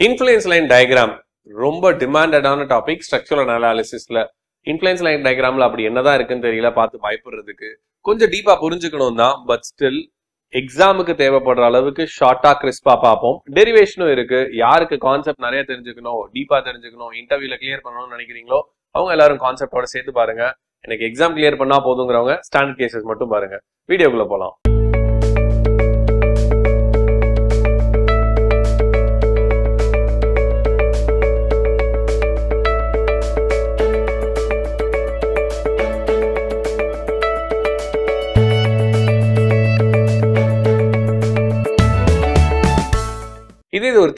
Influence line diagram ரொம்ப டிமாண்டடான topic structural அனாலிசிஸ்ல இன்ஃப்ளூயன்ஸ் லைன் டயக்ராம்ல அப்படி என்னதான் இருக்குன்னு தெரியல பார்த்து பயப்படுறதுக்கு கொஞ்சம் டீப்பா புரிஞ்சுக்கணும் தான் பட் ஸ்டில் எக்ஸாமுக்கு தேவைப்படுற அளவுக்கு ஷார்ட்டா கிறிஸ்பா பார்ப்போம். டெரிவேஷனும் இருக்கு. யாருக்கு கான்செப்ட் நிறைய தெரிஞ்சுக்கணும் டீப்பா தெரிஞ்சுக்கணும் இன்டர்வியூல கிளியர் பண்ணணும்னு நினைக்கிறீங்களோ அவங்க எல்லாரும் கான்செப்டோட சேர்த்து பாருங்க. எனக்கு எக்ஸாம் கிளியர் பண்ணா போதுங்கிறவங்க ஸ்டாண்டர்ட் கேசஸ் மட்டும் பாருங்க. வீடியோக்குள்ள போலாம்.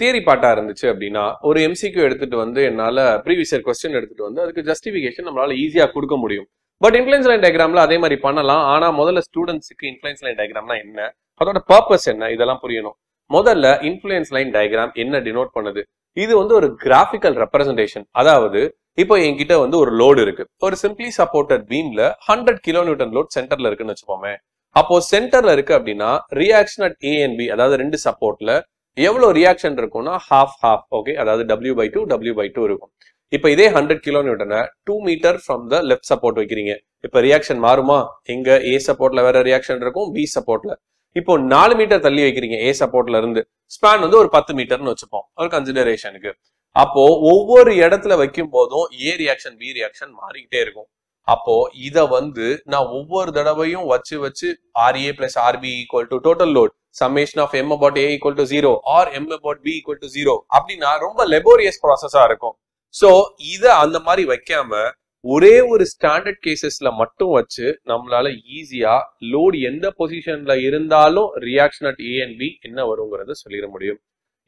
தியரி பாட்டாக இருந்துச்சு அப்படின்னா ஒரு எம்சிக்யூ எடுத்துட்டு வந்து என்னால ப்ரீவியஸ் இயர் கொஸ்டின் எடுத்துட்டு வந்து அதுக்கு ஜஸ்டிஃபிகேஷன் நம்மளால ஈஸியா கொடுக்க முடியும். பட் இன்ஃபுளுன்ஸ் லைன் டயக்ராம்ல அதே மாதிரி பண்ணலாம். ஆனால் முதல்ல ஸ்டூடெண்ட்ஸுக்கு இன்ஃபுளுன்ஸ் லைன் டயக்ராம்னா என்ன? அதோட பர்பஸ் என்ன? இதெல்லாம் புரியணும். முதல்ல இன்ஃபுளுன்ஸ் லைன் டயக்ராம் என்ன டினோட் பண்ணுது? இது வந்து ஒரு கிராஃபிக்கல் ரெப்ரசன்டேஷன் அதாவது இப்போ என்கிட்ட வந்து ஒரு லோடு இருக்கு. ஒரு சிம்பிளி சப்போர்ட்டட் பீம்ல ஹண்ட்ரட் கிலோ நியூட்டன் லோட் சென்டர்ல இருக்குன்னு வச்சுப்போமே அப்போ சென்டர்ல இருக்கு அப்படின்னா ரியாக்ஷன் அட் ஏஎன்பி அதாவது ரெண்டு சப்போர்ட்ல எவ்வளோ ரியாக்ஷன் இருக்கும்னா ஹாஃப் ஹாஃப் ஓகே அதாவது W by two W by two இருக்கும். இப்போ இதே hundred kilo நியூட்டனை two metre from the left support வைக்கிறீங்க. இப்போ ரியாக்ஷன் மாறுமா? இங்க ஏ சப்போர்ட்ல வேற ரியாக்ஷன் இருக்கும் பி சப்போர்ட்ல இப்போ நாலு மீட்டர் தள்ளி வைக்கிறீங்க ஏ சப்போர்ட்ல இருந்து. ஸ்பேன் வந்து ஒரு பத்து மீட்டர்னு வச்சுப்போம் ஒரு கன்சிடரேஷனுக்கு அப்போ ஒவ்வொரு இடத்துல வைக்கும் போதும் ஏ ரியாக்ஷன் பி ரியாக்ஷன் மாறிக்கிட்டே இருக்கும். அப்போ இதை வந்து நான் ஒவ்வொரு தடவையும் வச்சு வச்சு RA plus RB equal to total load summation of M about A equal to zero R M about B equal to zero அப்படின்னா ரொம்ப லெபோரியஸ் ப்ராசஸா இருக்கும். சோ இத அந்த மாதிரி வைக்காம ஒரே ஒரு ஸ்டாண்டர்ட் கேசஸ்ல மட்டும் வச்சு நம்மளால ஈஸியா லோடு எந்த பொசிஷன்ல இருந்தாலும் reaction at A and B என்ன வருங்கிறத சொல்லிட முடியும்.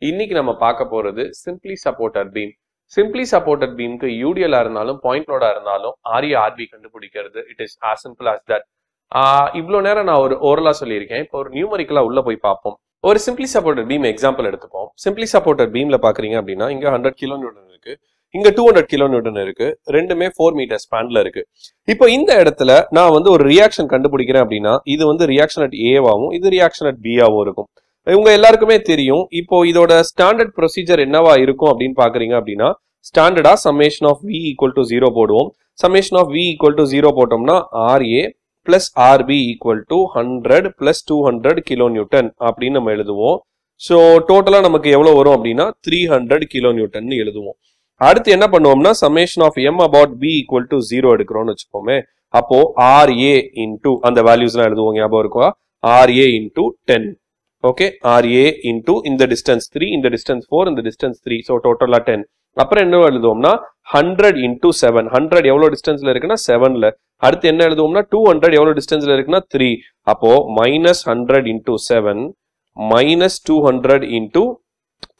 இன்னைக்கு நம்ம பார்க்க போறது simply supported beam simply supported பீம்க்கு யூடிஎலா இருந்தாலும் பாயிண்ட் லோடா இருந்தாலும் ஆர்ஏ ஆர்பி கண்டுபிடிக்கிறது. It is as simple as that இவ்வளோ நேரம் நான் ஒரு ஓரலாக சொல்லியிருக்கேன். இப்போ ஒரு நியூமரிக்கலாக உள்ளே போய் பார்ப்போம். ஒரு சிம்பிளி சப்போர்ட்டட் பீம் எக்ஸாம்பிள் எடுத்துப்போம். சிம்பிளி சப்போர்ட்டட் பீமில் பார்க்குறீங்க அப்படின்னா இங்கே ஹண்ட்ரட் கிலோ நியூட்டன் இருக்கு. இங்கே டூ ஹண்ட்ரட் கிலோ நியூட்டன் இருக்கு. ரெண்டுமே ஃபோர் மீட்டர் ஸ்பேன்ல இருக்கு. இப்போ இந்த இடத்துல நான் வந்து ஒரு ரியாக்ஷன் கண்டுபிடிக்கிறேன் அப்படின்னா இது வந்து ரியாக்ஷன் அட் ஏவாவும் இது ரியாக்ஷன் அட் பியாகவும் இருக்கும். இவங்க எல்லாருக்குமே தெரியும். இப்போ இதோட ஸ்டாண்டர்ட் ப்ரொசீஜர் என்னவா இருக்கும் அப்படின்னு பாக்குறீங்க அப்படின்னா ஸ்டாண்டர்டா summation of V equal to zero போடுவோம். Summation of V equal to zero போட்டோம்னா RA plus RB equal to hundred plus two hundred kilo newton அப்படின்னு நம்ம எழுதுவோம். ஸோ டோட்டலாக நமக்கு எவ்வளோ வரும் அப்படின்னா த்ரீ ஹண்ட்ரட் கிலோ நியூட்டன் எழுதுவோம். அடுத்து என்ன பண்ணுவோம்னா summation of M about B equal to zero எடுக்கிறோம்னு வச்சுக்கோமே. அப்போ ஆர்ஏ இன்டூ அந்த வேல்யூஸ்லாம் எழுதுவோம் ஞாபகம் இருக்கா? RA into ten okay RA into இந்த டிஸ்டன்ஸ் த்ரீ இந்த டிஸ்டன்ஸ் ஃபோர் இந்த டிஸ்டன்ஸ் த்ரீ ஸோ டோட்டலாக டென் அப்புறம் என்ன எழுதுவோம்னா ஹண்ட்ரட் இன்டூ செவன் ஹண்ட்ரட் எவ்வளோ டிஸ்டன்ஸில் இருக்குன்னா செவனில் அடுத்து என்ன எழுதுவோம்னா டூ ஹண்ட்ரட் எவ்வளோ டிஸ்டன்ஸ்ல இருக்குன்னா த்ரீ அப்போ minus hundred into seven minus two hundred into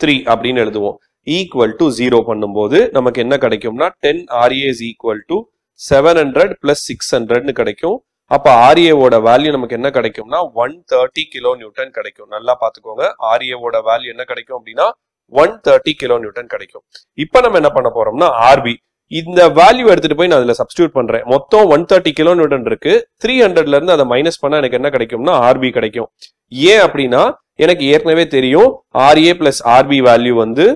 three அப்படின்னு எழுதுவோம். ஈக்குவல் டு ஜீரோ பண்ணும்போது நமக்கு என்ன கிடைக்கும்னா ten RAs equal to seven hundred plus six ஹண்ட்ரட்னு கிடைக்கும். அப்போ ஆர்ஏவோட வேல்யூ நமக்கு என்ன கிடைக்கும்னா ஒன் தேர்ட்டி கிலோ நியூட்டன் கிடைக்கும். நல்லா பார்த்துக்கோங்க. ஆர்ஏவோட வேல்யூ என்ன கிடைக்கும் அப்படின்னா ஒன் தேர்ட்டி கிலோ நியூட்டன் கிடைக்கும். இப்போ நம்ம என்ன பண்ண போறோம்னா ஆர்பி இந்த வேல்யூ எடுத்துட்டு போய் நான் அதுல சப்ஸ்டியூட் பண்றேன். மொத்தம் ஒன் தேர்ட்டி கிலோ நியூட்டன் இருக்கு த்ரீ ஹண்ட்ரட்ல இருந்து அதை மைனஸ் பண்ணா எனக்கு என்ன கிடைக்கும்னா ஆர்பி கிடைக்கும். ஏன் அப்படின்னா எனக்கு ஏற்கனவே தெரியும் ஆர்ஏ பிளஸ் ஆர்பி வேல்யூ வந்து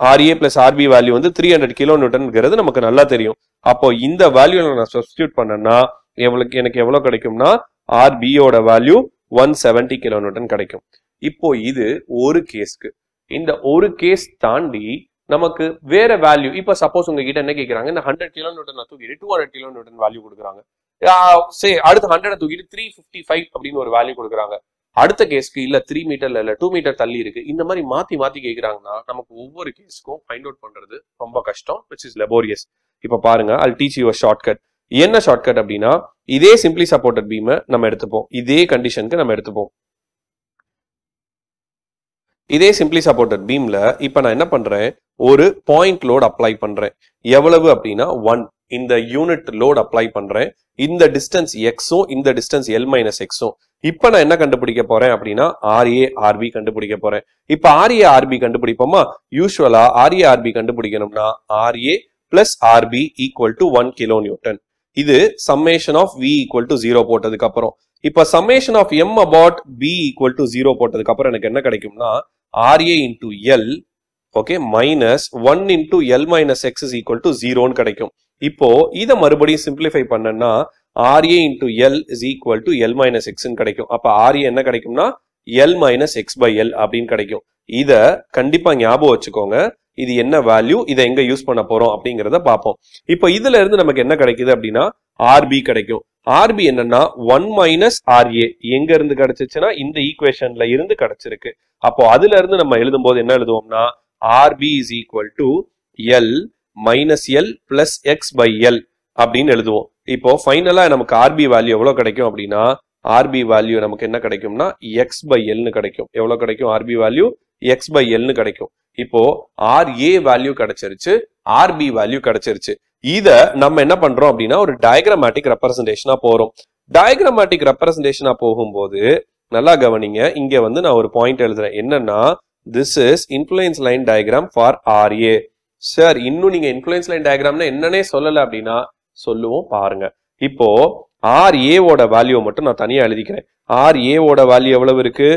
ஆர்ஏ பிளஸ் ஆர்பி வேல்யூ வந்து த்ரீ ஹண்ட்ரட் கிலோ நியூட்டன்ங்கிறது நமக்கு நல்லா தெரியும். அப்போ இந்த வேல்யூ நான் சப்ஸ்டியூட் பண்ணேன்னா எவ்வளவு எனக்கு எவ்வளவு கிடைக்கும்னா ஆர்பியோட value one seventy kilo newton கிடைக்கும். இப்போ இது ஒரு கேஸ்க்கு இந்த ஒரு கேஸ் தாண்டி நமக்கு வேற வேல்யூ இப்போ சப்போஸ் உங்ககிட்ட என்ன கேட்குறாங்க இந்த ஹண்ட்ரட் கிலோ நியூட்டன் தூக்கிட்டு two hundred kilo newton value கொடுக்குறாங்க சே அடுத்து ஹண்ட்ரட் தூக்கிட்டு த்ரீ ஃபிஃப்டி ஃபைவ் அப்படின்னு ஒரு வேல்யூ கொடுக்குறாங்க. அடுத்த கேஸ்க்கு இல்ல த்ரீ மீட்டர்ல இல்ல டூ மீட்டர் தள்ளி இருக்கு. இந்த மாதிரி மாத்தி மாத்தி கேட்குறாங்கன்னா நமக்கு ஒவ்வொரு கேஸ்க்கும் ஃபைண்ட் அவுட் பண்றது ரொம்ப கஷ்டம் விச் இஸ் லெபோரியஸ் இப்ப பாருங்க அல் டீச் யுவர் ஷார்ட்கட் என்ன ஷார்ட்கட் அப்படின்னா இதே சிம்பிளி சப்போர்ட்டட் பீமை நம்ம எடுத்துப்போம். இதே கண்டிஷனுக்கு நம்ம எடுத்துப்போம். இதே சிம்பிளி சப்போர்ட்டட் பீம்ல இப்ப நான் என்ன பண்றேன்? ஒரு பாயிண்ட் லோட் அப்ளை பண்றேன். எவ்வளவு அப்படின்னா ஒன் இந்த யூனிட் லோட் அப்ளை பண்றேன். இந்த டிஸ்டன்ஸ் எக்ஸும் இந்த டிஸ்டன்ஸ் எல் மைனஸ் எக்ஸும் இப்ப நான் என்ன கண்டுபிடிக்க போறேன் அப்படின்னா ஆர்ஏ ஆர்பி கண்டுபிடிக்க போறேன். இப்ப ஆர்ஏ ஆர்பி கண்டுபிடிப்போமா? யூஸ்வலா ஆர்ஏ ஆர்பி கண்டுபிடிக்கணும்னா RA plus RB equal to one kilo newton இது summation of V equal to zero போட்டதுக்கு அப்புறம். இப்ப summation of M about B equal to zero போட்டதுக்கு அப்புறம் எனக்கு என்ன கிடைக்கும்னா RA into L okay minus one into L minus X is equal to ஜீரோன்னு கிடைக்கும். இப்போ இதை மறுபடியும் சிம்பிளிஃபை பண்ணனா RA into L is equal to L minus எக்ஸ்ன்னு கிடைக்கும். அப்போ ஆர்ஏ என்ன கிடைக்கும்னா L minus X by L அப்படின்னு கிடைக்கும். இதை கண்டிப்பா ஞாபகம் வச்சுக்கோங்க. இது என்ன வேல்யூ இதை எங்க யூஸ் பண்ண போறோம் அப்படிங்கிறத பார்ப்போம். இப்போ இதுல இருந்து நமக்கு என்ன கிடைக்குது அப்படின்னா ஆர்பி கிடைக்கும். ஆர்பி என்னன்னா ஒன் மைனஸ் ஆர்ஏ எங்க இருந்து கிடைச்சிச்சுன்னா இந்த ஈக்குவேஷன்ல இருந்து கிடைச்சிருக்கு. அப்போ அதுல இருந்து நம்ம எழுதும் போது என்ன எழுதுவோம்னா RB is equal to L minus L plus X by L அப்படின்னு எழுதுவோம். இப்போ ஃபைனலா நமக்கு ஆர்பி வேல்யூ எவ்வளவு கிடைக்கும் அப்படின்னா ஆர்பி வேல்யூ நமக்கு என்ன கிடைக்கும்னா எக்ஸ் பை எல்னு கிடைக்கும். எவ்வளவு கிடைக்கும்? ஆர்பி வேல்யூ எக்ஸ் பை எல்னு கிடைக்கும். இப்போ ஆர் ஏ வேல்யூ கிடைச்சிருச்சு ஆர்பி வேல்யூ கிடைச்சிருச்சு. இத நம்ம என்ன பண்றோம் அப்படின்னா ஒரு டயக்ராமேட்டிக் ரெப்ரசன்டேஷனா போறோம். டயக்ராமேட்டிக் ரெப்ரசன்டேஷனா போகும்போது நல்லா கவனிங்க இங்க வந்து நான் ஒரு பாயிண்ட் எழுதுறேன். என்னன்னா this is influence line diagram for RA sir இன்னும் நீங்க இன்ஃபுளுயன்ஸ் லைன் டயக்ராம்னா என்னன்னே சொல்லல அப்படின்னா சொல்லுவோம் பாருங்க. இப்போ ஆர் ஏவோட வேல்யூ மட்டும் நான் தனியா எழுதிக்கிறேன். ஆர் ஏவோட வேல்யூ எவ்வளவு இருக்கு?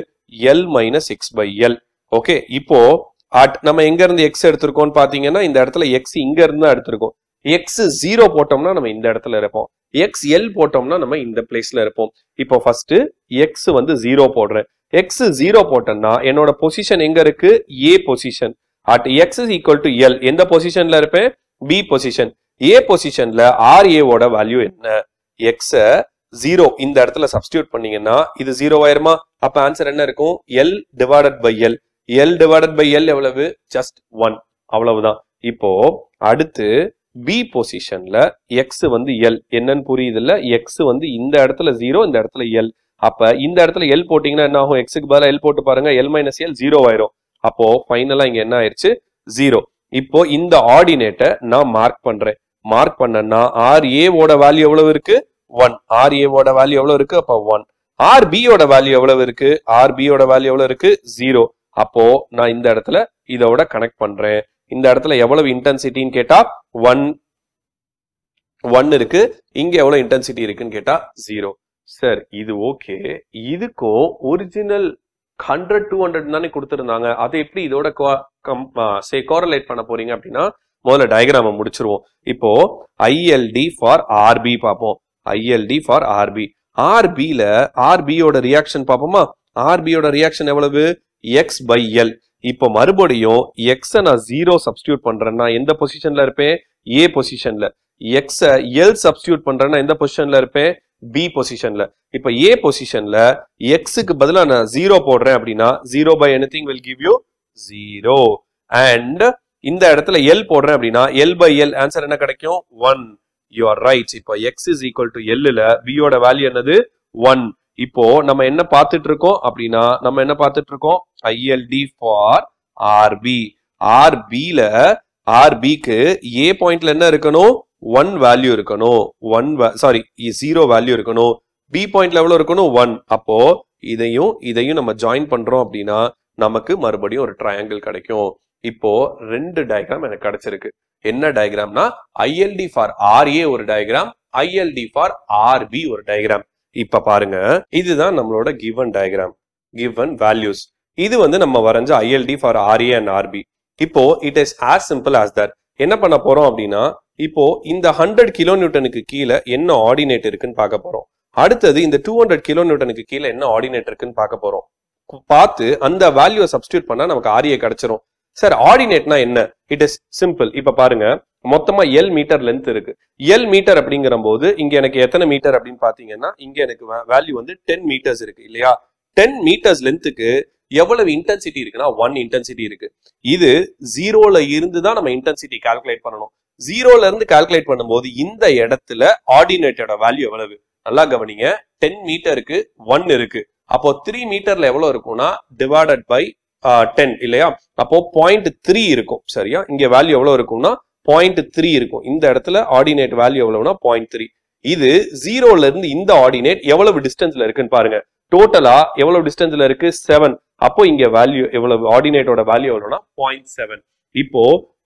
L minus X by L okay இப்போ அட் நம்ம எங்க இருந்து எக்ஸ் எடுத்திருக்கோம்னு பாத்தீங்கன்னா இந்த இடத்துல எக்ஸ் இங்க இருந்து தான் எடுத்திருக்கோம். எக்ஸ் ஜீரோ போட்டோம்னா நம்ம இந்த இடத்துல இருப்போம். எக்ஸ் எல் போட்டோம்னா நம்ம இந்த பிளேஸ்ல இருப்போம். இப்போ ஃபர்ஸ்ட் எக்ஸ் வந்து ஜீரோ போடுறேன். எக்ஸ் ஜீரோ போட்டேன்னா என்னோட பொசிஷன் எங்க இருக்கு? A position at X is equal to L எந்த பொசிஷன்ல இருப்பேன்? பி பொசிஷன் ஏ பொசிஷன்ல ஆர் ஏவோட வேல்யூ என்ன? எக்ஸ ஜீரோ இந்த இடத்துல சப்ஸ்டியூட் பண்ணீங்கன்னா இது ஜீரோ ஆயிருமா? அப்ப ஆன்சர் என்ன இருக்கும்? L divided by L L divided by L எவ்வளவு? ஜஸ்ட் ஒன் அவ்வளவுதான். இப்போ அடுத்து பி பொசிஷன்ல எக்ஸ் வந்து எல் என்னன்னு புரியுது இல்ல எக்ஸ் வந்து இந்த இடத்துல ஜீரோ இந்த இடத்துல எல் அப்ப இந்த இடத்துல எல் போட்டீங்கன்னா என்ன ஆகும்? எக்ஸுக்கு பதிலாக எல் போட்டு பாருங்க. எல் மைனஸ் எல் ஜீரோ ஆயிரும். அப்போ ஃபைனலா இங்க என்ன ஆயிருச்சு? ஜீரோ இப்போ இந்த ஆர்டினேட்டை நான் மார்க் பண்றேன். மார்க் பண்ணனா ஆர் ஏவோட வேல்யூ எவ்வளவு இருக்கு? ஒன் ஆர் ஏவோட வேல்யூ எவ்வளவு இருக்கு? அப்ப ஒன் ஆர் பியோட வேல்யூ எவ்வளவு இருக்கு? ஆர் பியோட வேல்யூ எவ்வளவு இருக்கு? ஜீரோ அப்போ நான் இந்த இடத்துல இதோட கனெக்ட் பண்றேன். இந்த இடத்துல எவ்வளவு இன்டென்சிட்டின்னு கேட்டா ஒன் ஒன் இருக்கு. இங்க எவ்வளவு இன்டென்சிட்டி இருக்குன்னு கேட்டா ஜீரோ சார் இது ஓகே இதுக்கும் ஒரிஜினல் ஹண்ட்ரட் டூ ஹண்ட்ரட் தானே கொடுத்துருந்தாங்க. அதை எப்படி இதோட சே கோரலேட் பண்ண போறீங்க அப்படின்னா முதல்ல டயக்ராம முடிச்சிருவோம். இப்போ ஐஎல்டி ஃபார் ஆர்பி பார்ப்போம். ஐஎல்டி ஃபார் ஆர்பி ஆர்பில ஆர்பியோட ரியாக்ஷன் பார்ப்போமா? ஆர்பியோட ரியாக்ஷன் எவ்வளவு? எக்ஸ் பை எல் இப்போ மறுபடியும் எக்ஸை நான் ஜீரோ சப்ஸ்டியூட் பண்ணுறேன்னா எந்த பொசிஷனில் இருப்பேன்? ஏ பொசிஷனில் எக்ஸை எல் சப்ஸ்டியூட் பண்ணுறேன்னா எந்த பொசிஷன்ல இருப்பேன்? பி பொசிஷனில் இப்போ ஏ பொசிஷனில் எக்ஸுக்கு பதிலாக நான் ஜீரோ போடுறேன் அப்படின்னா zero by anything will give you zero and இந்த இடத்துல எல் போடுறேன் அப்படின்னா எல் பை எல் ஆன்சர் என்ன கிடைக்கும்? ஒன் யூ ஆர் ரைட் இப்போ எக்ஸ் இஸ் ஈக்குவல் டு எல்லில் பியோட வேல்யூ என்னது? ஒன் இப்போ நம்ம என்ன பார்த்துட்டு இருக்கோம் அப்படின்னா நம்ம என்ன பார்த்துட்டு இருக்கோம் ஐஎல்டி ஃபார் ஆர்பி ஆர்பில ஆர்பிக்கு ஏ பாயிண்ட்ல என்ன இருக்கணும்? ஒன் வேல்யூ இருக்கணும். ஒன் சாரி ஜீரோ வேல்யூ இருக்கணும். பி பாயிண்ட்ல எவ்வளவு இருக்கணும்? ஒன் அப்போ இதையும் இதையும் நம்ம ஜாயின் பண்றோம் அப்படின்னா நமக்கு மறுபடியும் ஒரு ட்ரையாங்கிள் கிடைக்கும். இப்போ ரெண்டு டயக்ராம் எனக்கு கிடைச்சிருக்கு. என்ன டயக்ராம்னா ஐஎல்டி ஃபார் ஆர்ஏ ஒரு டயக்ராம் ஐஎல்டி ஃபார் ஆர்பி ஒரு டயக்ராம் இப்ப பாருங்க இதுதான் நம்மளோட கிவன் டயக்ராம் கிவன் வேல்யூஸ் இது வந்து நம்ம வரைஞ்ச ILD for RA and RB இப்போ it is as simple as that என்ன பண்ண போறோம் அப்படின்னா இப்போ இந்த ஹண்ட்ரட் கிலோ நியூட்டனுக்கு கீழே என்ன ஆர்டினேட் இருக்குன்னு பார்க்க போறோம். அடுத்தது இந்த டூ ஹண்ட்ரட் கிலோ நியூட்டனுக்கு கீழே என்ன ஆர்டினேட் இருக்குன்னு பார்க்க போறோம். பார்த்து அந்த வேல்யூவை சப்ஸ்டியூட் பண்ணா நமக்கு ஆரியை கிடைச்சிரும். சார் ஆர்டினேட்னா என்ன? இட் இஸ் சிம்பிள் இப்ப பாருங்க மொத்தமா எல் மீட்டர் லென்த் இருக்கு. எல் மீட்டர் அப்படிங்கிற போது இங்க எனக்கு எத்தனை மீட்டர் அப்படின்னு பாத்தீங்கன்னா இங்க எனக்கு வேல்யூ வந்து டென் மீட்டர்ஸ் இருக்கு இல்லையா? டென் மீட்டர்ஸ் லென்த்துக்கு எவ்வளவு இன்டென்சிட்டி இருக்குன்னா ஒன் இன்டென்சிட்டி இருக்கு. இது ஜீரோல இருந்து தான் நம்ம இன்டென்சிட்டி கால்குலேட் பண்ணணும். ஜீரோல இருந்து கால்குலேட் பண்ணும்போது இந்த இடத்துல ஆர்டினேட்டோட வேல்யூ எவ்வளவு? நல்லா கவனிங்க. டென் மீட்டருக்கு ஒன் இருக்கு. அப்போ த்ரீ மீட்டர்ல எவ்வளவு இருக்கும்னா டிவைடட் பை டென் இல்லையா? அப்போ பாயிண்ட் த்ரீ இருக்கும் சரியா? இங்க வேல்யூ எவ்வளவு இருக்கும்னா பாயிண்ட் த்ரீ இருக்கும். இந்த இடத்துல ஆர்டினேட் வேல்யூ எவ்வளவுனா பாயிண்ட் த்ரீ இது ஜீரோல இருந்து இந்த ஆர்டினேட் எவ்வளவு டிஸ்டன்ஸ்ல இருக்குன்னு பாருங்க. டோட்டலா எவ்வளவு டிஸ்டன்ஸ்ல இருக்கு? செவன் அப்போ இங்க வேல்யூ எவ்வளவு? ஆர்டினேட்டோட வேல்யூ எவ்வளவுனா பாயிண்ட் செவன் இப்போ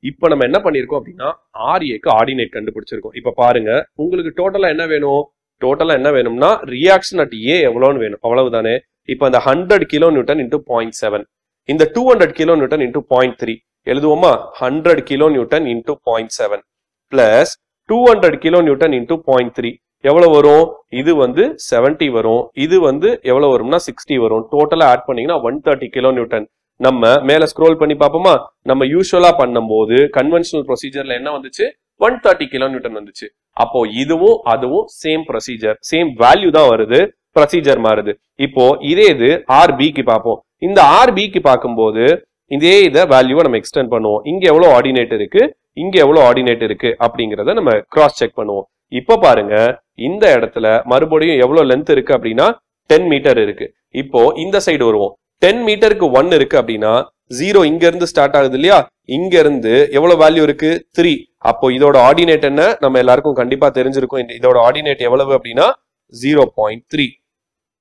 இப்போ நம்ம என்ன பண்ணிருக்கோம் அப்படின்னா ஆர்ஏக்கு ஆர்டினேட் கண்டுபிடிச்சிருக்கோம். இப்ப பாருங்க உங்களுக்கு டோட்டலா என்ன வேணும்? டோட்டலா என்ன வேணும்னா ரியாக்ஷன் அட் ஏ எவ்வளோன்னு வேணும். அவ்வளவுதானே? இப்போ அந்த hundred kilo newton into point seven இந்த two hundred kilo newton into point three எழுதுவோமா? Hundred kilo newton into point seven plus two hundred kilo newton into point three எவ்வளவு வரும்? இது வந்து 70 வரும். இது வந்து எவ்வளவு வரும்னா சிக்ஸ்டி வரும். டோட்டலா ஆட் பண்ணீங்கன்னா ஒன் தேர்ட்டி கிலோ நியூட்டன் நம்ம மேல ஸ்க்ரோல் பண்ணி பார்ப்போமா? நம்ம யூஸ்வலா பண்ணும்போது கன்வென்ஷனல் ப்ரொசீஜர்ல என்ன வந்துச்சு? ஒன் தேர்ட்டி கிலோ நியூட்டன் வந்துச்சு. அப்போ இதுவும் அதுவும் சேம் ப்ரொசீஜர் சேம் வேல்யூ தான் வருது. ப்ரொசீஜர் மாறுது. இப்போ இதே இது ஆர்பிக்கு பார்ப்போம். இந்த ஆர்பிக்கு பார்க்கும்போது இதே இதை வேல்யூவை நம்ம எக்ஸ்டெண்ட் பண்ணுவோம். இங்க எவ்வளவு ஆர்டினேட் இருக்கு? இங்க எவ்வளவு ஆர்டினேட் இருக்கு? அப்படிங்கறத நம்ம கிராஸ் செக் பண்ணுவோம். இப்ப பாருங்க இந்த இடத்துல மறுபடியும் எவ்வளவு லென்த் இருக்கு அப்படின்னா டென் மீட்டர் இருக்கு. இப்போ இந்த சைடு வருவோம். டென் மீட்டருக்கு ஒன் இருக்கு அப்படின்னா ஜீரோ இங்க இருந்து ஸ்டார்ட் ஆகுது இல்லையா? இங்க இருந்து எவ்வளவு வேல்யூ இருக்கு? த்ரீ அப்போ இதோட ஆர்டினேட் என்ன? நம்ம எல்லாருக்கும் கண்டிப்பா தெரிஞ்சிருக்கும். இந்த- இதோட ஆர்டினேட் எவ்வளவு அப்படின்னா ஜீரோ பாயிண்ட் த்ரீ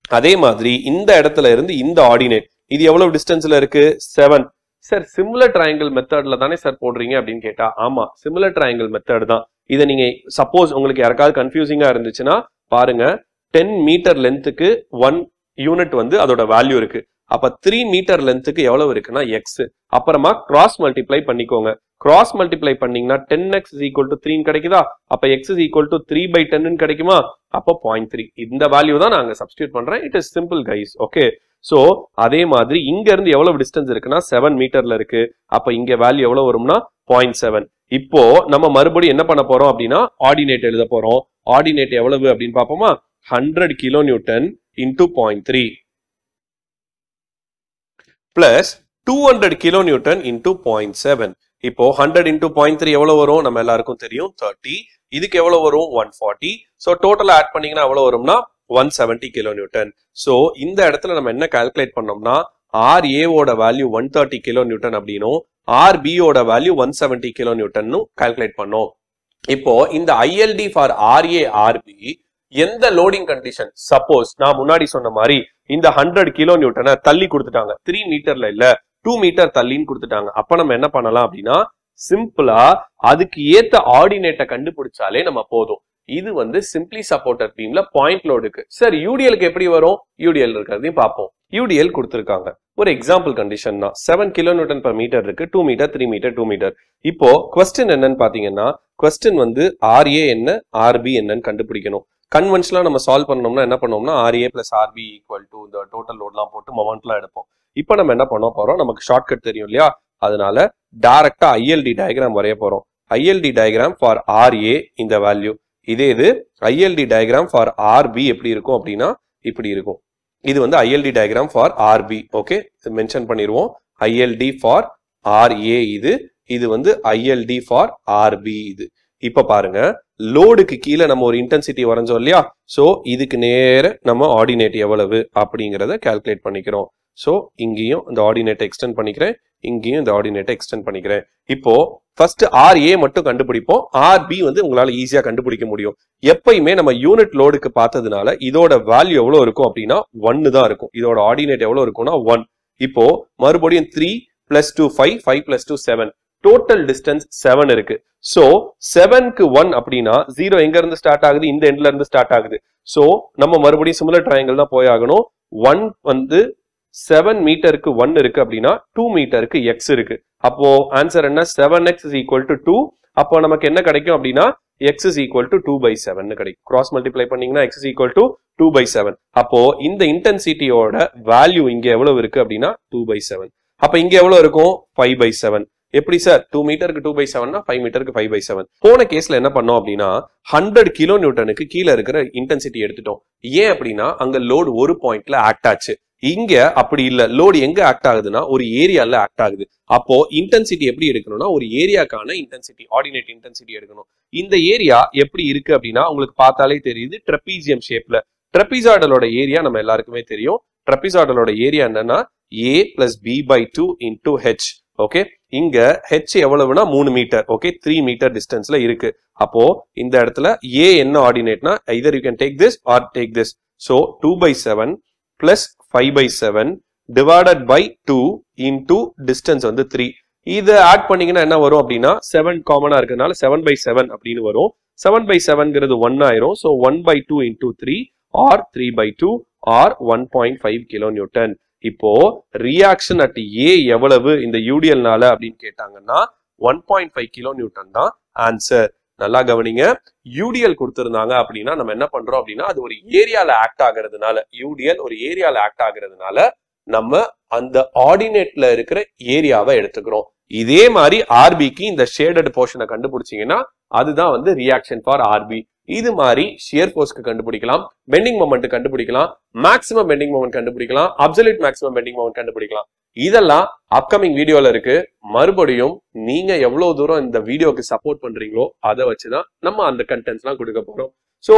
அதே மாதிரி இந்த இடத்துல இருந்து இந்த ஆர்டினேட் இது எவ்வளவு டிஸ்டன்ஸ்ல இருக்கு? செவன் சார் சிமிலர் ட்ரையாங்கிள் மெத்தட்ல தானே சார் போடுறீங்க அப்படின்னு கேட்டா ஆமா சிமிலர் ட்ரையாங்கிள் மெத்தட் தான். இதை நீங்க சப்போஸ் உங்களுக்கு யாருக்காவது கன்ஃபியூசிங்கா இருந்துச்சுன்னா பாருங்க டென் மீட்டர் லென்த்துக்கு ஒன் யூனிட் வந்து அதோட வேல்யூ இருக்கு. அப்ப த்ரீ மீட்டர் லென்த்துக்கு எவ்வளவு இருக்குன்னா எக்ஸ் அப்புறமா கிராஸ் மல்டிப்ளை பண்ணிக்கோங்க. கிராஸ் மல்டிப்ளை பண்ணீங்கன்னா ten X is equal to த்ரீன்னு கிடைக்குதா? அப்ப X is equal to three by டென்னு கிடைக்குமா? அப்போ பாயிண்ட் த்ரீ இந்த வேல்யூ தான் நாங்க சப்ஸ்டியூட் பண்றேன். It is simple guys okay so அதே மாதிரி இங்கேருந்து எவ்வளோ எவ்வளவு டிஸ்டன்ஸ் இருக்குன்னா செவன் மீட்டர்ல இருக்கு. அப்போ இங்கே வேல்யூ எவ்வளவு வரும்னா பாயிண்ட் செவன் இப்போ நம்ம மறுபடியும் என்ன பண்ண போறோம் அப்படின்னா ஆர்டினேட் எழுத போறோம். ஆர்டினேட் எவ்வளவு அப்படின்னு பார்ப்போமா? Hundred kilo newton into point three plus two hundred kilo newton into point seven இப்போ ஹண்ட்ரட் இன்டூ பாயிண்ட் த்ரீ எவ்வளவு வரும்? நம்ம எல்லாருக்கும் தெரியும் தேர்ட்டி இதுக்கு எவ்வளவு வரும்? ஒன் ஃபார்ட்டி ஸோ டோட்டலாக ஆட் பண்ணீங்கன்னா எவ்வளவு வரும்னா one seventy kilo newton so இந்த இடத்துல நம்ம என்ன கால்குலேட் பண்ணோம்னா ஆர் ஏவோட value one thirty kilo newton அப்படின்னும் ஆர் பியோட value one seventy kilo newton calculate பண்ணோம். இப்போ இந்த ஐஎல்டி ஃபார் ஆர்ஏ ஆர்பி எந்த லோடிங் கண்டிஷன் சப்போஸ் நான் முன்னாடி சொன்ன மாதிரி இந்த ஹண்ட்ரட் கிலோ நியூட்டனை தள்ளி கொடுத்துட்டாங்க. த்ரீ மீட்டர்ல இல்ல டூ மீட்டர் தள்ளின்னு கொடுத்துட்டாங்க. அப்ப நம்ம என்ன பண்ணலாம் அப்படின்னா சிம்பிளா அதுக்கு ஏத்த ஆர்டினேட்டை கண்டுபிடிச்சாலே நம்ம போதும். இது வந்து சிம்பிளி சப்போர்ட்டர் பீம்ல பாயிண்ட் லோடுக்கு சார் யூடிஎலுக்கு எப்படி வரும்? யூடிஎல் இருக்கிறதையும் பார்ப்போம். யூடிஎல் கொடுத்துருக்காங்க. ஒரு எக்ஸாம்பிள் கண்டிஷன் தான். செவன் கிலோ நியூட்டன் மீட்டர் இருக்கு. Two meter three meter two meter இப்போ கொஸ்டின் என்னன்னு பாத்தீங்கன்னா கொஸ்டின் வந்து ஆர்ஏ என்ன ஆர்பி என்னன்னு கண்டுபிடிக்கணும். கன்வென்ஷனலா நம்ம சால்வ் பண்ணோம்னா என்ன பண்ணோம்னா RA plus RB equal to இந்த டோட்டல் லோட்லாம் போட்டு மொமெண்ட்லாம் எடுப்போம். இப்போ நம்ம என்ன பண்ண போறோம்? நமக்கு ஷார்ட்கட் தெரியும் இல்லையா? அதனால டைரக்டா ஐஎல்டி டயக்ராம் வரைய போறோம். ஐஎல்டி டயக்ராம் ஃபார் ஆர்ஏ இந்த வேல்யூ இதே இது ஐஎல்டி டயக்ராம் ஃபார் ஆர்பி எப்படி இருக்கும் அப்படின்னா இப்படி இருக்கும். இது வந்து ILD diagram for RB okay mention பண்ணிடுவோம் ஐஎல்டி ஃபார் ஆர்ஏ இது. இது வந்து ஐஎல்டி ஃபார் ஆர்பி இது. இப்போ பாருங்க. லோடுக்கு கீழே நம்ம ஒரு இன்டென்சிட்டி வரைஞ்சோம் இல்லையா? ஸோ இதுக்கு நேர நம்ம ஆர்டினேட் எவ்வளவு அப்படிங்கிறத கால்குலேட் பண்ணிக்கிறோம். ஸோ இங்கேயும் இந்த ஆர்டினேட்டை எக்ஸ்டெண்ட் பண்ணிக்கிறேன். இங்கேயும் இந்த ஆர்டினேட்டை எக்ஸ்டெண்ட் பண்ணிக்கிறேன். இப்போ ஃபர்ஸ்ட் ஆர் ஏ மட்டும் கண்டுபிடிப்போம். ஆர் பி வந்து உங்களால் ஈஸியாக கண்டுபிடிக்க முடியும். எப்பயுமே நம்ம யூனிட் லோடுக்கு பார்த்ததுனால இதோட வேல்யூ எவ்வளோ இருக்கும் அப்படின்னா ஒன்னு தான் இருக்கும். இதோட ஆர்டினேட் எவ்வளோ இருக்கும்னா ஒன் இப்போ மறுபடியும் three plus two five five plus two seven total distance seven இருக்கு. சோ செவனுக்கு ஒன் அப்படின்னா ஜீரோ எங்க இருந்து ஸ்டார்ட் ஆகுது? இந்த எண்ட்ல இருந்து ஸ்டார்ட் ஆகுது. சோ நம்ம மறுபடியும் சிமிலர் ட்ரையாங்கிள் தான் போய் ஆகணும். ஒன் வந்து செவன் மீட்டருக்கு ஒன் இருக்கு அப்படின்னா டூ மீட்டருக்கு எக்ஸ் இருக்கு. அப்போ ஆன்சர் என்ன? Seven X is equal to two அப்போ நமக்கு என்ன கிடைக்கும் அப்படின்னா X is equal to two by seven கிடைக்கும். கிராஸ் மல்டிப்ளை பண்ணீங்கன்னா X is equal to two by seven அப்போ இந்த இன்டென்சிட்டியோட வேல்யூ இங்க எவ்வளவு இருக்கு அப்படின்னா டூ பை செவன் அப்ப இங்க எவ்வளவு இருக்கும்? ஃபைவ் பை செவன் எப்படி சார்? டூ மீட்டருக்கு டூ பை செவன்னா ஃபைவ் மீட்டருக்கு ஃபைவ் பை செவன் போன கேஸ்ல என்ன பண்ணோம் அப்படின்னா ஹண்ட்ரட் கிலோ நியூட்டனுக்கு கீழே இருக்கிற இன்டென்சிட்டி எடுத்துட்டோம். ஏன் அப்படின்னா அங்க லோடு ஒரு பாயிண்ட்ல ஆக்ட் ஆச்சு. இங்க அப்படி இல்ல. லோடு எங்க ஆக்ட் ஆகுதுன்னா ஒரு ஏரியால ஆக்ட் ஆகுது. அப்போ இன்டென்சிட்டி எப்படி எடுக்கணும்னா ஒரு ஏரியாக்கான இன்டென்சிட்டி ஆர்டினேட் இன்டென்சிட்டி எடுக்கணும். இந்த ஏரியா எப்படி இருக்கு அப்படின்னா உங்களுக்கு பார்த்தாலே தெரியுது ட்ரெப்பீசியம் ஷேப்ல ட்ரெப்பிசாடலோட ஏரியா நம்ம எல்லாருக்குமே தெரியும். ட்ரெப்பிசாடலோட ஏரியா என்னன்னா A plus B by two into H okay இங்க ஹெச் எவ்வளவுனா மூணு மீட்டர் ஓகே த்ரீ மீட்டர் டிஸ்டன்ஸ்ல இருக்கு. அப்போ இந்த இடத்துல ஏ என்ன ஆர்டினேட்னா either you can take this or take this so two by seven plus five by seven divided by two into distance வந்து த்ரீ இதை ஆட் பண்ணீங்கன்னா என்ன வரும் அப்படின்னா செவன் காமனா இருக்கிறதுனால செவன் பை செவன் அப்படின்னு வரும். செவன் பை செவன்ங்கிறது ஒன் ஆயிரும். So one by two into three or three by two or one point five kilo newton இப்போ ரியாக்ஷன் அட் ஏ எவ்வளவு இந்த யூடிஎல்னால அப்படின்னு கேட்டாங்கன்னா one point five kilo newton தான். ஆன்சர் நல்லா கவனிங்க. யூடிஎல் கொடுத்திருந்தாங்க அப்படின்னா நம்ம என்ன பண்றோம் அப்படின்னா அது ஒரு ஏரியால ஆக்ட் ஆகுறதுனால யூடிஎல் ஒரு ஏரியால ஆக்ட் ஆகுறதுனால நம்ம அந்த ஆர்டினேட்ல இருக்கிற ஏரியாவை எடுத்துக்கிறோம். இதே மாதிரி ஆர்பிக்கு இந்த ஷேடட் போர்ஷனை கண்டுபிடிச்சிங்கன்னா அதுதான் வந்து ரியாக்ஷன் ஃபார் ஆர்பி இது மாதிரி ஷியர் போஸ்க்கு கண்டுபிடிக்கலாம் பெண்டிங் மொமெண்ட் கண்டுபிடிக்கலாம் மேக்ஸிமம் பெண்டிங் மொமெண்ட் கண்டுபிடிக்கலாம் அப்சல்யூட் மேக்ஸிமம் பெண்டிங் மொமெண்ட் கண்டுபிடிக்கலாம். இதெல்லாம் அப்கமிங் வீடியோல இருக்கு. மறுபடியும் நீங்க எவ்வளவு தூரம் இந்த வீடியோக்கு சப்போர்ட் பண்றீங்களோ அதை வச்சுதான் நம்ம அந்த கண்டென்ட்ஸ்லாம் கொடுக்க போறோம். ஸோ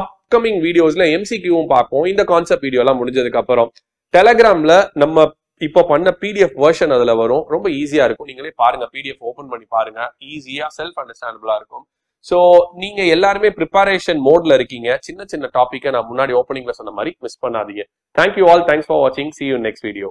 அப்கமிங் வீடியோஸ்ல எம்சிக்யூவும் பார்ப்போம். இந்த கான்செப்ட் வீடியோ எல்லாம் முடிஞ்சதுக்கு அப்புறம் டெலகிராம்ல நம்ம இப்போ பண்ண பிடிஎஃப் வெர்ஷன் அதுல வரும். ரொம்ப ஈஸியா இருக்கும். நீங்களே பாருங்க பிடிஎஃப் ஓபன் பண்ணி பாருங்க. ஈஸியா செல்ஃப் அண்டர்ஸ்டாண்டபிளா இருக்கும். ஸோ நீங்க எல்லாருமே ப்ரிப்பரேஷன் மோட்ல இருக்கீங்க. சின்ன சின்ன டாப்பிக்கை நான் முன்னாடி ஓப்பனிங்ல சொன்ன மாதிரி மிஸ் பண்ணாதீங்க. Thank you all thanks for வாட்சிங் சி யூ நெக்ஸ்ட் வீடியோ